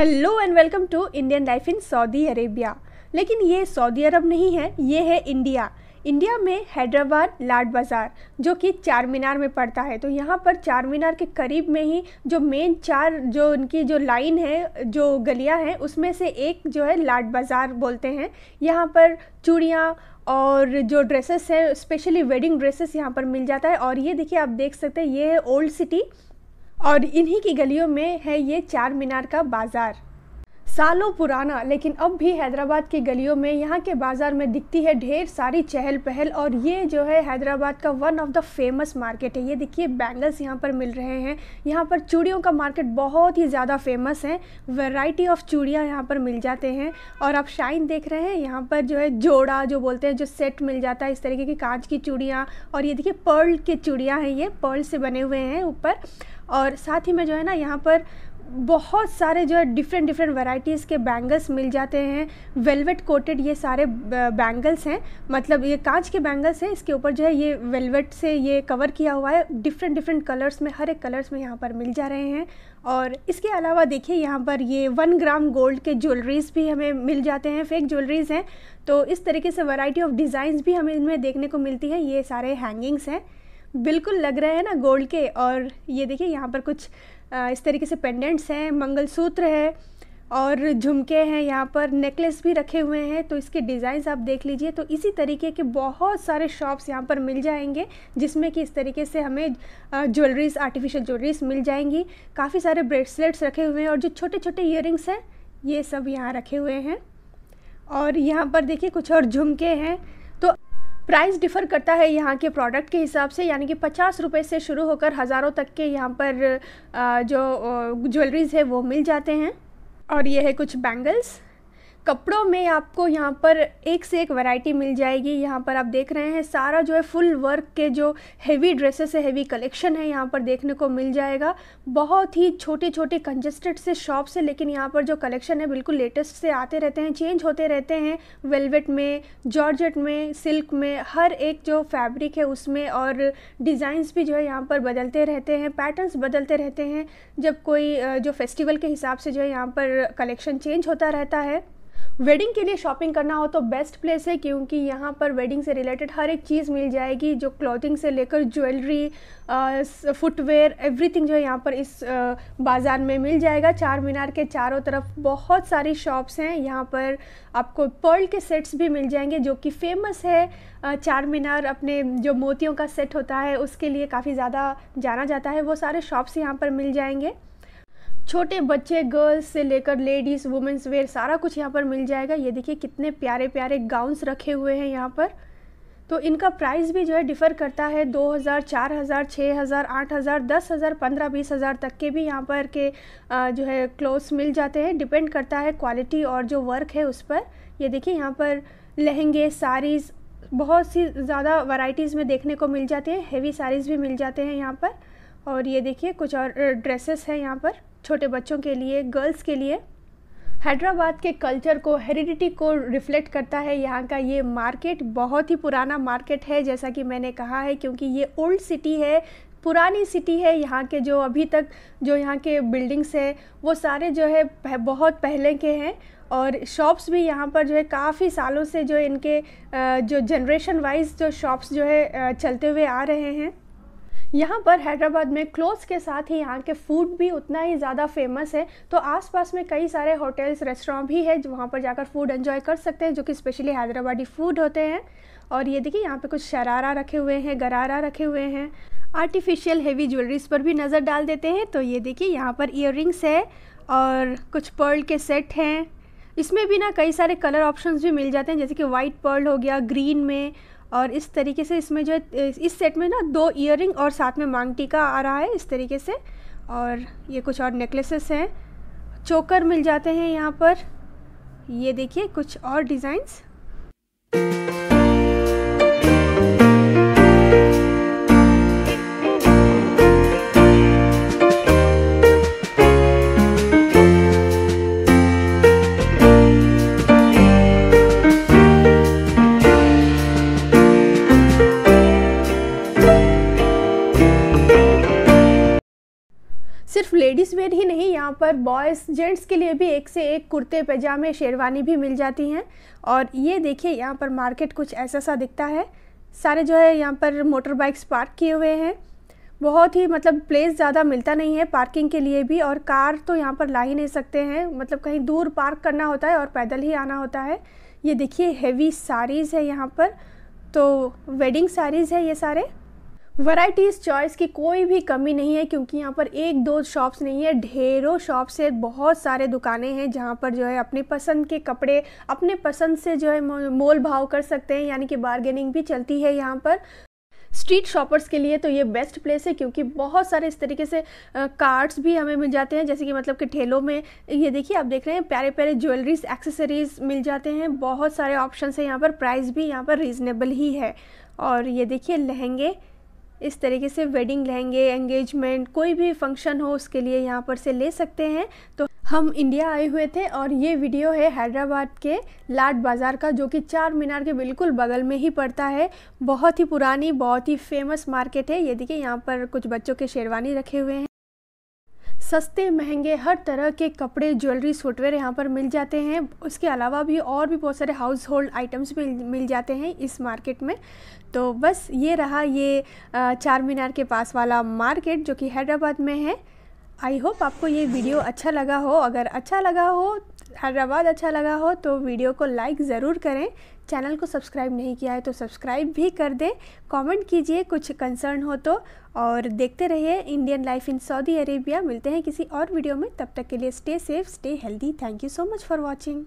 Hello and welcome to Indian life in Saudi Arabia लेकिन ये Saudi अरब नहीं है, ये है इंडिया इंडिया में हैदराबाद लाड बाज़ार, जो कि चार मीनार में पड़ता है। तो यहाँ पर चार मीनार के करीब में ही जो मेन चार, जो उनकी जो लाइन है, जो गलियाँ हैं, उसमें से एक जो है लाड बाज़ार बोलते हैं। यहाँ पर चूड़ियाँ और जो ड्रेसेस हैं स्पेशली वेडिंग ड्रेसेस यहाँ पर मिल जाता है। और ये देखिए आप देख सकते हैं, ये है ओल्ड सिटी और इन्हीं की गलियों में है ये चार मीनार का बाज़ार। सालों पुराना, लेकिन अब भी हैदराबाद की गलियों में, यहाँ के बाज़ार में दिखती है ढेर सारी चहल पहल और ये जो है हैदराबाद का one of the famous market है। ये देखिए बैंगल्स यहाँ पर मिल रहे हैं। यहाँ पर चूड़ियों का मार्केट बहुत ही ज़्यादा फ़ेमस है। वैरायटी ऑफ़ चूड़ियाँ यहाँ पर मिल जाते हैं और आप शाइन देख रहे हैं, यहाँ पर जो है जोड़ा, जो बोलते हैं, जो सेट मिल जाता है, इस तरीके की कांच की चूड़ियाँ और ये देखिए पर्ल की चूड़ियाँ हैं ये पर्ल से बने हुए हैं ऊपर। और साथ ही में जो है ना, यहाँ पर बहुत सारे जो है डिफरेंट डिफरेंट वैरायटीज़ के बैंगल्स मिल जाते हैं। वेलवेट कोटेड ये सारे बैंगल्स हैं। मतलब ये कांच के बैंगल्स हैं, इसके ऊपर जो है ये वेलवेट से ये कवर किया हुआ है। डिफरेंट डिफरेंट कलर्स में, हर एक कलर्स में यहाँ पर मिल जा रहे हैं। और इसके अलावा देखिए, यहाँ पर ये वन ग्राम गोल्ड के ज्वेलरीज भी हमें मिल जाते हैं फेक ज्वेलरीज हैं। तो इस तरीके से वैरायटी ऑफ़ डिज़ाइंस भी हमें इनमें देखने को मिलती है। ये सारे हैंगिंग्स हैं। बिल्कुल लग रहे हैं ना गोल्ड के। और ये देखिए, यहाँ पर कुछ इस तरीके से पेंडेंट्स हैं, मंगलसूत्र है और झुमके हैं, यहाँ पर नेकलेस भी रखे हुए हैं तो इसके डिज़ाइंस आप देख लीजिए तो इसी तरीके के बहुत सारे शॉप्स यहाँ पर मिल जाएँगे, जिसमें कि इस तरीके से हमें ज्वेलरीज आर्टिफिशियल ज्वेलरीज मिल जाएँगी। काफ़ी सारे ब्रेसलेट्स रखे हुए हैं और जो छोटे छोटे इयर हैं, ये सब यहाँ रखे हुए हैं। और यहाँ पर देखिए कुछ और झुमके हैं प्राइस डिफ़र करता है यहाँ के प्रोडक्ट के हिसाब से, यानी कि पचास रुपये से शुरू होकर हज़ारों तक के यहाँ पर जो ज्वेलरीज़ है वो मिल जाते हैं। और ये है कुछ बैंगल्स। कपड़ों में आपको यहाँ पर एक से एक वैरायटी मिल जाएगी। यहाँ पर आप देख रहे हैं, सारा जो है फुल वर्क के जो हेवी ड्रेसेस है हेवी कलेक्शन है, यहाँ पर देखने को मिल जाएगा। बहुत ही छोटे छोटे कंजेस्टेड से शॉप से लेकिन यहाँ पर जो कलेक्शन है, बिल्कुल लेटेस्ट से आते रहते हैं चेंज होते रहते हैं। वेलवेट में जॉर्जेट में सिल्क में, हर एक जो फैब्रिक है उसमें और डिज़ाइंस भी जो है यहाँ पर बदलते रहते हैं पैटर्न्स बदलते रहते हैं। जब कोई जो फेस्टिवल के हिसाब से जो है यहाँ पर कलेक्शन चेंज होता रहता है वेडिंग के लिए शॉपिंग करना हो तो बेस्ट प्लेस है क्योंकि यहाँ पर वेडिंग से रिलेटेड हर एक चीज़ मिल जाएगी, जो क्लॉथिंग से लेकर ज्वेलरी फुटवेयर एवरीथिंग जो है यहाँ पर इस बाज़ार में मिल जाएगा। चार मीनार के चारों तरफ़ बहुत सारी शॉप्स हैं। यहाँ पर आपको पर्ल के सेट्स भी मिल जाएँगे, जो कि फ़ेमस है। चार मीनार अपने जो मोतियों का सेट होता है, उसके लिए काफ़ी ज़्यादा जाना जाता है। वो सारे शॉप्स यहाँ पर मिल जाएँगे। छोटे बच्चे गर्ल्स से लेकर लेडीज़ वुमेंस वेयर सारा कुछ यहाँ पर मिल जाएगा। ये देखिए कितने प्यारे प्यारे गाउन्स रखे हुए हैं यहाँ पर। तो इनका प्राइस भी जो है डिफ़र करता है। दो हज़ार, चार हज़ार छः हज़ार, आठ हज़ार, दस हज़ार, पंद्रह, बीस हज़ार तक के भी यहाँ पर के जो है क्लोथ्स मिल जाते हैं। डिपेंड करता है क्वालिटी और जो वर्क है उस पर। ये देखिए यहाँ पर लहंगे, साड़ीज़, बहुत सी ज़्यादा वैरायटीज़ में देखने को मिल जाते हैं। हेवी साड़ीज़ भी मिल जाते हैं यहाँ पर। और ये देखिए कुछ और ड्रेसेस हैं यहाँ पर। छोटे बच्चों के लिए गर्ल्स के लिए, हैदराबाद के कल्चर को हेरिडिटी को रिफ्लेक्ट करता है यहाँ का ये मार्केट बहुत ही पुराना मार्केट है, जैसा कि मैंने कहा है, क्योंकि ये ओल्ड सिटी है, पुरानी सिटी है यहाँ के जो अभी तक जो यहाँ के बिल्डिंग्स है, वो सारे जो है बहुत पहले के हैं और शॉप्स भी यहाँ पर जो है काफ़ी सालों से जो इनके जो जनरेशन वाइज जो शॉप्स जो है चलते हुए आ रहे हैं। यहाँ पर हैदराबाद में क्लोथ्स के साथ ही यहाँ के फ़ूड भी उतना ही ज़्यादा फ़ेमस है। तो आसपास में कई सारे होटल्स रेस्टोरेंट भी है जो वहाँ पर जाकर फ़ूड एंजॉय कर सकते हैं, जो कि स्पेशली हैदराबादी फ़ूड होते हैं। और ये देखिए, यहाँ पे कुछ शरारा रखे हुए हैं, गरारा रखे हुए हैं। आर्टिफिशियल हेवी ज्वेलरीज पर भी नज़र डाल देते हैं। तो ये देखिए, यहाँ पर इयर है और कुछ पर्ल के सेट हैं। इसमें भी ना कई सारे कलर ऑप्शंस भी मिल जाते हैं, जैसे कि वाइट पर्ल हो गया ग्रीन में और इस तरीके से इसमें जो है, इस सेट में ना दो इयर और साथ में मांग टीका आ रहा है इस तरीके से। और ये कुछ और नेकलेसेस हैं। चोकर मिल जाते हैं यहाँ पर। ये देखिए कुछ और डिज़ाइंस सिर्फ़ लेडीज़ वेयर ही नहीं, यहाँ पर बॉयज़, जेंट्स के लिए भी एक से एक कुर्ते, पैजामे, शेरवानी भी मिल जाती हैं। और ये देखिए, यहाँ पर मार्केट कुछ ऐसा सा दिखता है। सारे जो है, यहाँ पर मोटर बाइक्स पार्क किए हुए हैं। बहुत ही मतलब प्लेस ज़्यादा मिलता नहीं है पार्किंग के लिए भी, और कार तो यहाँ पर ला ही नहीं सकते हैं। मतलब कहीं दूर पार्क करना होता है और पैदल ही आना होता है। ये देखिए हेवी साड़ीज़ है यहाँ पर। तो वेडिंग साड़ीज़ है ये सारे। वैराइटीज़ चॉइस की कोई भी कमी नहीं है, क्योंकि यहाँ पर एक दो शॉप्स नहीं है, ढेरों शॉप्स है, बहुत सारे दुकानें हैं जहाँ पर जो है अपने पसंद के कपड़े, अपने पसंद से जो है मोल भाव कर सकते हैं, यानी कि बारगेनिंग भी चलती है यहाँ पर। स्ट्रीट शॉपर्स के लिए तो ये बेस्ट प्लेस है, क्योंकि बहुत सारे इस तरीके से कार्ड्स भी हमें मिल जाते हैं, जैसे कि मतलब कि ठेलों में, ये देखिए आप देख रहे हैं, प्यारे प्यारे ज्वेलरीज एक्सेसरीज मिल जाते हैं, बहुत सारे ऑप्शन है यहाँ पर प्राइस भी यहाँ पर रीज़नेबल ही है। और ये देखिए लहंगे इस तरीके से वेडिंग लहंगे एंगेजमेंट कोई भी फ़ंक्शन हो उसके लिए यहाँ पर से ले सकते हैं। तो हम इंडिया आए हुए थे और ये वीडियो है हैदराबाद के लाट बाज़ार का, जो कि चार मीनार के बिल्कुल बगल में ही पड़ता है। बहुत ही पुरानी, बहुत ही फ़ेमस मार्केट है। ये देखिए, यहाँ पर कुछ बच्चों के शेरवानी रखे हुए हैं। सस्ते, महँगे, हर तरह के कपड़े, ज्वेलरी फुटवेयर यहाँ पर मिल जाते हैं। उसके अलावा भी और भी बहुत सारे हाउस होल्ड आइटम्स भी मिल जाते हैं इस मार्केट में। तो बस ये रहा ये चार मीनार के पास वाला मार्केट जो कि हैदराबाद में है। आई होप आपको ये वीडियो अच्छा लगा हो। अगर अच्छा लगा हो, हैदराबाद अच्छा लगा हो तो वीडियो को लाइक ज़रूर करें। चैनल को सब्सक्राइब नहीं किया है तो सब्सक्राइब भी कर दें। कमेंट कीजिए कुछ कंसर्न हो तो और देखते रहिए Indian life in Saudi Arabia मिलते हैं किसी और वीडियो में। तब तक के लिए stay safe stay healthy thank you so much for watching